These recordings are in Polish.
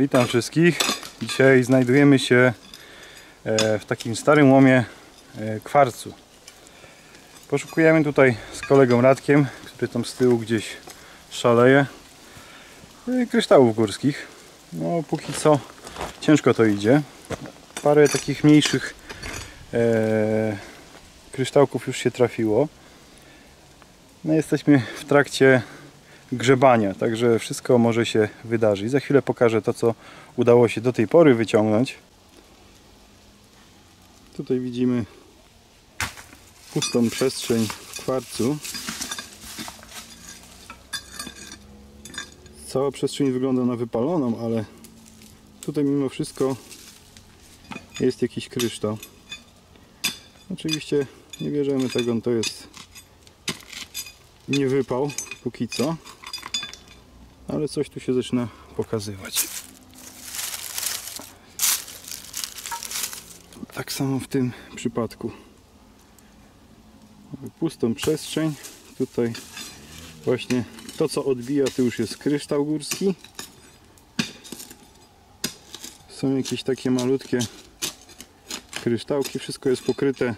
Witam wszystkich. Dzisiaj znajdujemy się e, w takim starym łomie e, kwarcu. Poszukujemy tutaj z kolegą Radkiem, który tam z tyłu gdzieś szaleje, e, kryształów górskich. No póki co ciężko to idzie. Parę takich mniejszych kryształków już się trafiło. No jesteśmy w trakcie grzebania, także wszystko może się wydarzyć. Za chwilę pokażę to, co udało się do tej pory wyciągnąć. Tutaj widzimy pustą przestrzeń w kwarcu. Cała przestrzeń wygląda na wypaloną, ale tutaj mimo wszystko jest jakiś kryształ. Oczywiście nie bierzemy tego, to jest nie wypał póki co ale coś tu się zaczyna pokazywać. Tak samo w tym przypadku. Pustą przestrzeń. Tutaj właśnie to co odbija to już jest kryształ górski. Są jakieś takie malutkie kryształki. Wszystko jest pokryte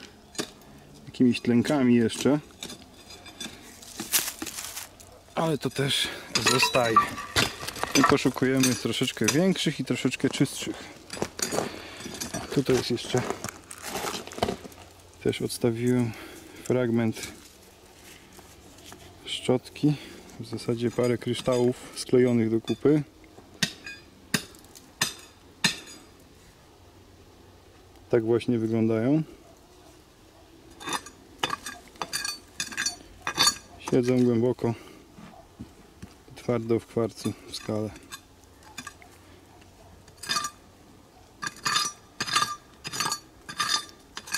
jakimiś tlenkami jeszcze ale to też zostaje. I poszukujemy troszeczkę większych i troszeczkę czystszych. A tutaj jest jeszcze też odstawiłem fragment szczotki. W zasadzie parę kryształów sklejonych do kupy. Tak właśnie wyglądają. Siedzą głęboko twardo w kwarcu w skale.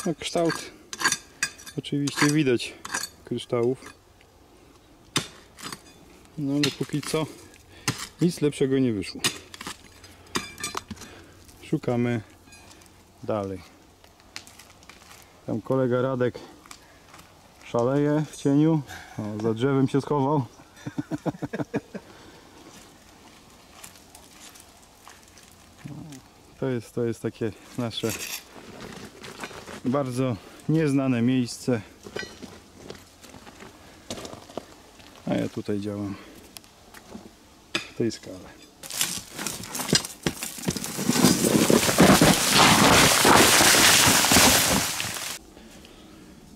No, kształt oczywiście widać kryształów. No ale póki co nic lepszego nie wyszło. Szukamy dalej. Tam kolega Radek szaleje w cieniu. O, za drzewem się schował. To jest, to jest takie nasze bardzo nieznane miejsce. A ja tutaj działam w tej skale.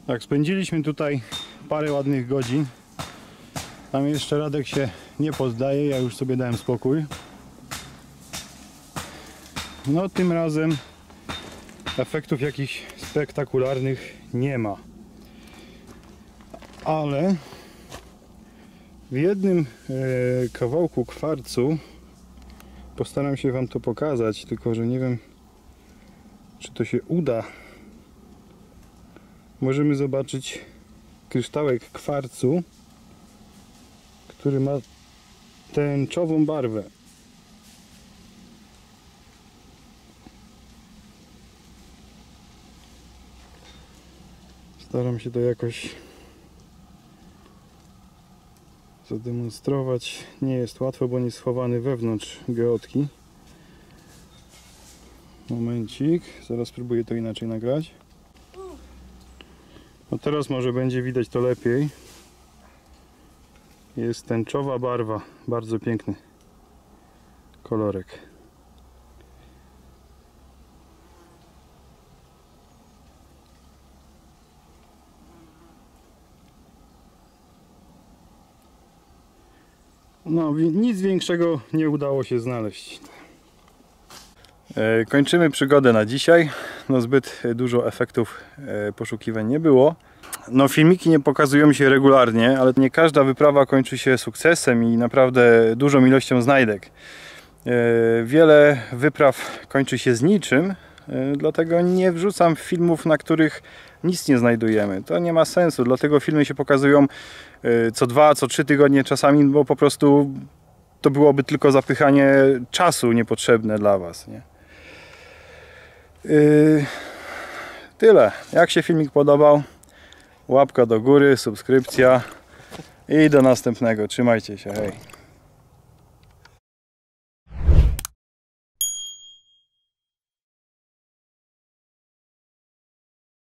Tak, spędziliśmy tutaj parę ładnych godzin. Tam jeszcze Radek się nie poddaje, ja już sobie dałem spokój. No tym razem efektów jakichś spektakularnych nie ma. Ale w jednym e, kawałku kwarcu postaram się Wam to pokazać, tylko że nie wiem czy to się uda. Możemy zobaczyć kryształek kwarcu, który ma tęczową barwę. Staram się to jakoś zademonstrować. Nie jest łatwo, bo nie schowany wewnątrz geotki. Momencik, zaraz spróbuję to inaczej nagrać. No teraz może będzie widać to lepiej. Jest tęczowa barwa, bardzo piękny kolorek. No, nic większego nie udało się znaleźć. E, kończymy przygodę na dzisiaj. No, zbyt dużo efektów e, poszukiwań nie było. No, filmiki nie pokazują się regularnie, ale nie każda wyprawa kończy się sukcesem i naprawdę dużą ilością znajdek. E, wiele wypraw kończy się z niczym, dlatego nie wrzucam filmów, na których nic nie znajdujemy. To nie ma sensu, dlatego filmy się pokazują co dwa, co trzy tygodnie czasami, bo po prostu to byłoby tylko zapychanie czasu niepotrzebne dla Was. Nie? Yy, tyle. Jak się filmik podobał, łapka do góry, subskrypcja i do następnego. Trzymajcie się, hej.